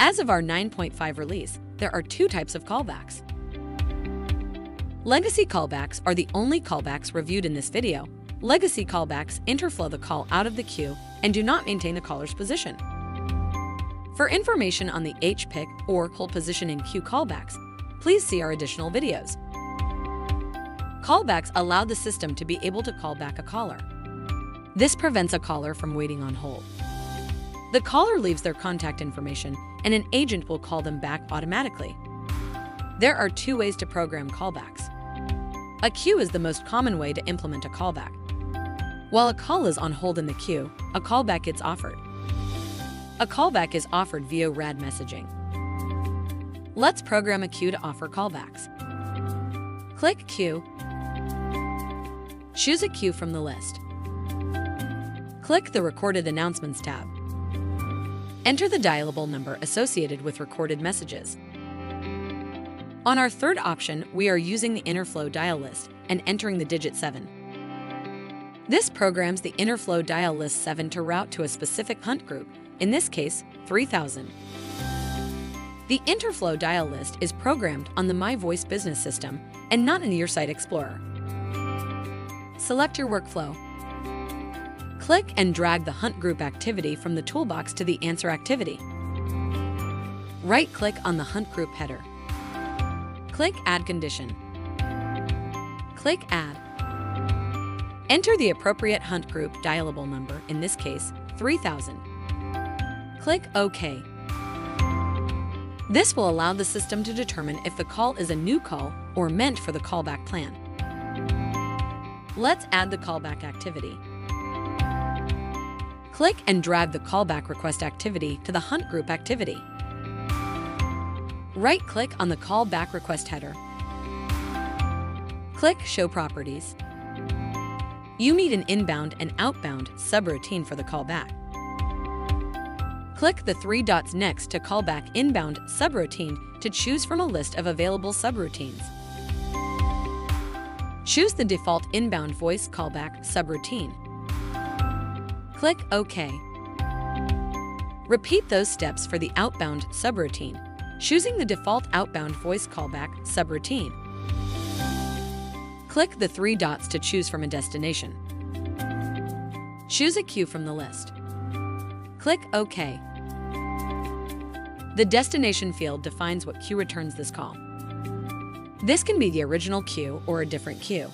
As of our 9.5 release, there are two types of callbacks. Legacy callbacks are the only callbacks reviewed in this video. Legacy callbacks interflow the call out of the queue and do not maintain the caller's position. For information on the HPIC or hold position in queue callbacks, please see our additional videos. Callbacks allow the system to be able to call back a caller. This prevents a caller from waiting on hold. The caller leaves their contact information and an agent will call them back automatically. There are two ways to program callbacks. A queue is the most common way to implement a callback. While a call is on hold in the queue, a callback gets offered. A callback is offered via RAD messaging. Let's program a queue to offer callbacks. Click Queue. Choose a queue from the list. Click the Recorded Announcements tab. Enter the dialable number associated with recorded messages. On our third option, we are using the Interflow dial list and entering the digit 7. This programs the Interflow dial list 7 to route to a specific hunt group, in this case, 3000. The Interflow dial list is programmed on the MiVoice Business system and not in the YourSite Explorer. Select your workflow. Click and drag the Hunt Group activity from the toolbox to the Answer activity. Right-click on the Hunt Group header. Click Add Condition. Click Add. Enter the appropriate Hunt Group dialable number, in this case, 3000. Click OK. This will allow the system to determine if the call is a new call or meant for the callback plan. Let's add the callback activity. Click and drag the callback request activity to the Hunt Group activity. Right-click on the callback request header. Click Show Properties. You need an inbound and outbound subroutine for the callback. Click the three dots next to Callback Inbound subroutine to choose from a list of available subroutines. Choose the default inbound voice callback subroutine. Click OK. Repeat those steps for the outbound subroutine, choosing the default outbound voice callback subroutine. Click the three dots to choose from a destination. Choose a queue from the list. Click OK. The destination field defines what queue returns this call. This can be the original queue or a different queue.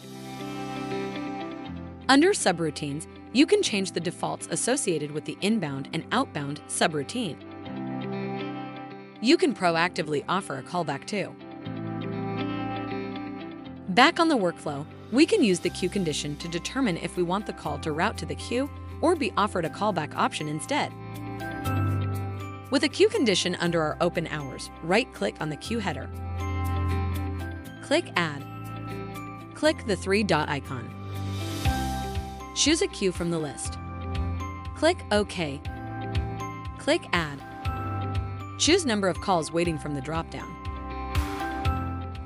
Under subroutines, you can change the defaults associated with the inbound and outbound subroutine. You can proactively offer a callback too. Back on the workflow, we can use the queue condition to determine if we want the call to route to the queue or be offered a callback option instead. With a queue condition under our open hours, right-click on the queue header. Click Add. Click the three-dot icon. Choose a queue from the list. Click OK. Click Add. Choose number of calls waiting from the dropdown.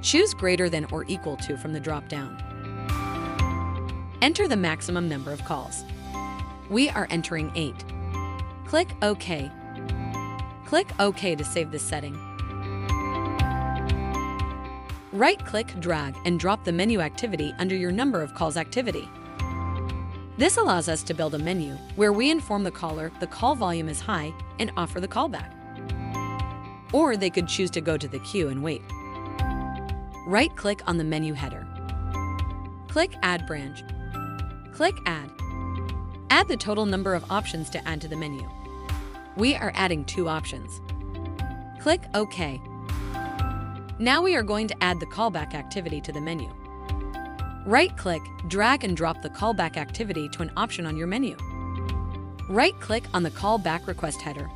Choose greater than or equal to from the dropdown. Enter the maximum number of calls. We are entering 8. Click OK. Click OK to save this setting. Right-click, drag, and drop the menu activity under your number of calls activity. This allows us to build a menu where we inform the caller the call volume is high and offer the callback. Or they could choose to go to the queue and wait. Right-click on the menu header. Click Add Branch. Click Add. Add the total number of options to add to the menu. We are adding two options. Click OK. Now we are going to add the callback activity to the menu. Right-click, drag and drop the callback activity to an option on your menu. Right-click on the callback request header.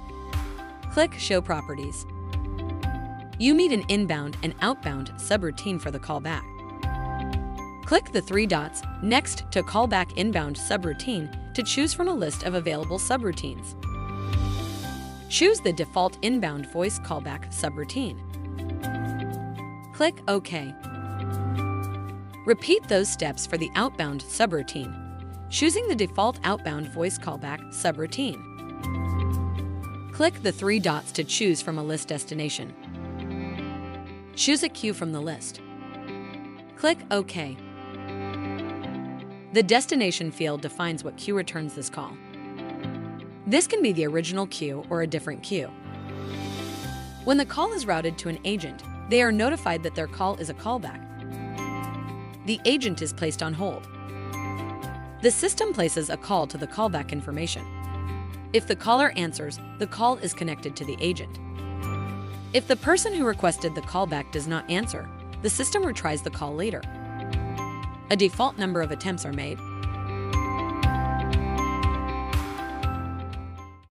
Click Show Properties. You need an inbound and outbound subroutine for the callback. Click the three dots next to Callback Inbound Subroutine to choose from a list of available subroutines. Choose the default inbound voice callback subroutine. Click OK. Repeat those steps for the outbound subroutine, choosing the default outbound voice callback subroutine. Click the three dots to choose from a list destination. Choose a queue from the list. Click OK. The destination field defines what queue returns this call. This can be the original queue or a different queue. When the call is routed to an agent, they are notified that their call is a callback. The agent is placed on hold. The system places a call to the callback information. If the caller answers, the call is connected to the agent. If the person who requested the callback does not answer, the system retries the call later. A default number of attempts are made,